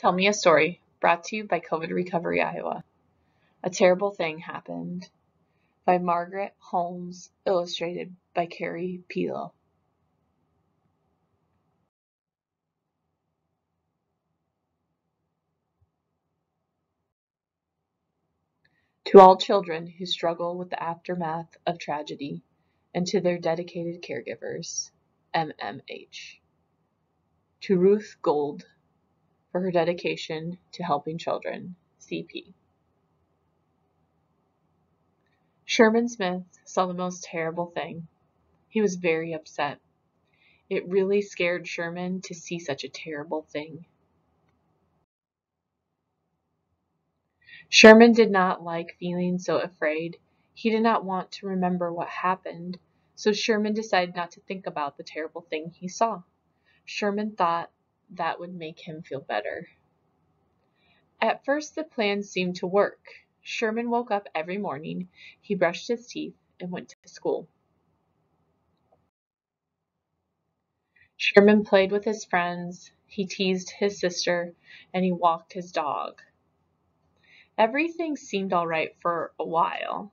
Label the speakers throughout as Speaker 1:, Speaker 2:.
Speaker 1: Tell Me a Story, brought to you by COVID Recovery Iowa. A Terrible Thing Happened by Margaret Holmes, illustrated by Cary Pillo. To all children who struggle with the aftermath of tragedy, and to their dedicated caregivers, MMH. To Ruth Gold, for her dedication to helping children, CP. Sherman Smith saw the most terrible thing. He was very upset. It really scared Sherman to see such a terrible thing. Sherman did not like feeling so afraid. He did not want to remember what happened, so Sherman decided not to think about the terrible thing he saw. Sherman thought that would make him feel better. At first, the plan seemed to work. Sherman woke up every morning, he brushed his teeth, and went to school. Sherman played with his friends, he teased his sister, and he walked his dog. Everything seemed all right for a while,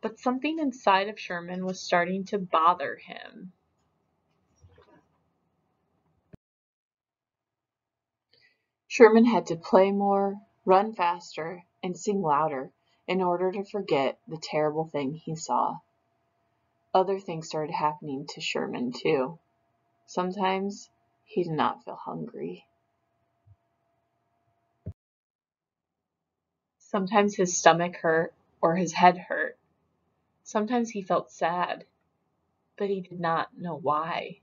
Speaker 1: but something inside of Sherman was starting to bother him. Sherman had to play more, run faster, and sing louder in order to forget the terrible thing he saw. Other things started happening to Sherman, too. Sometimes he did not feel hungry. Sometimes his stomach hurt or his head hurt. Sometimes he felt sad, but he did not know why.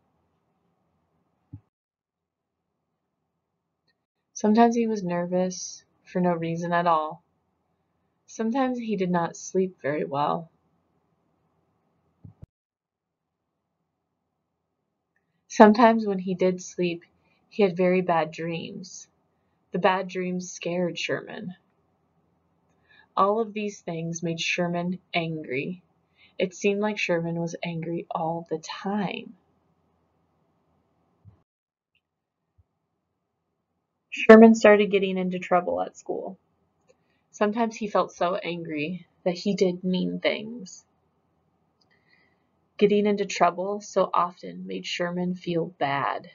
Speaker 1: Sometimes he was nervous for no reason at all. Sometimes he did not sleep very well. Sometimes when he did sleep, he had very bad dreams. The bad dreams scared Sherman. All of these things made Sherman angry. It seemed like Sherman was angry all the time. Sherman started getting into trouble at school. Sometimes he felt so angry that he did mean things. Getting into trouble so often made Sherman feel bad.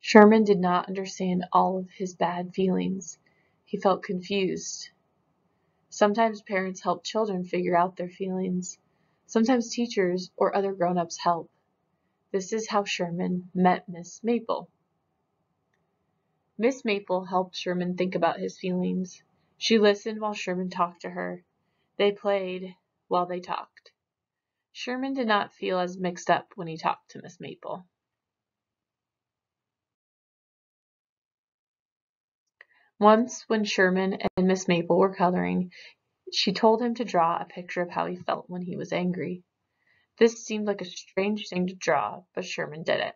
Speaker 1: Sherman did not understand all of his bad feelings. He felt confused. Sometimes parents help children figure out their feelings. Sometimes teachers or other grown-ups help. This is how Sherman met Miss Maple. Miss Maple helped Sherman think about his feelings. She listened while Sherman talked to her. They played while they talked. Sherman did not feel as mixed up when he talked to Miss Maple. Once, when Sherman and Miss Maple were coloring, she told him to draw a picture of how he felt when he was angry. This seemed like a strange thing to draw, but Sherman did it.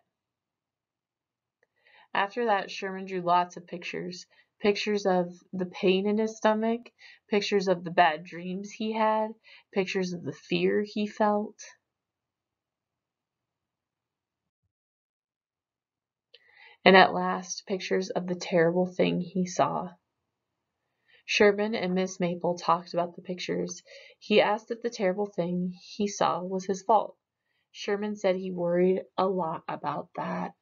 Speaker 1: After that, Sherman drew lots of pictures. Pictures of the pain in his stomach, pictures of the bad dreams he had, pictures of the fear he felt. And at last, pictures of the terrible thing he saw. Sherman and Miss Maple talked about the pictures. He asked if the terrible thing he saw was his fault. Sherman said he worried a lot about that.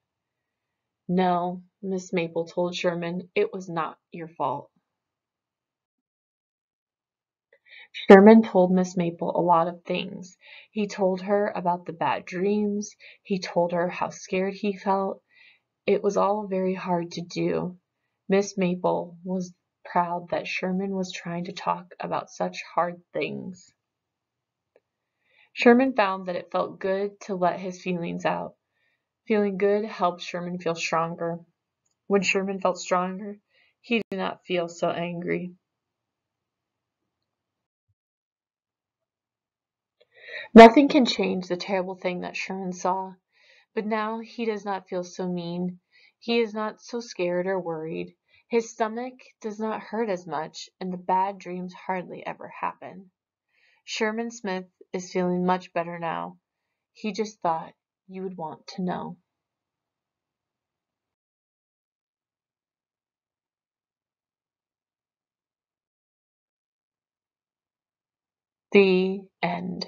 Speaker 1: No, Miss Maple told Sherman, it was not your fault. Sherman told Miss Maple a lot of things. He told her about the bad dreams. He told her how scared he felt. It was all very hard to do. Miss Maple was proud that Sherman was trying to talk about such hard things. Sherman found that it felt good to let his feelings out. Feeling good helped Sherman feel stronger. When Sherman felt stronger, he did not feel so angry. Nothing can change the terrible thing that Sherman saw, but now he does not feel so mean. He is not so scared or worried. His stomach does not hurt as much and the bad dreams hardly ever happen. Sherman Smith is feeling much better now. He just thought you would want to know. The end.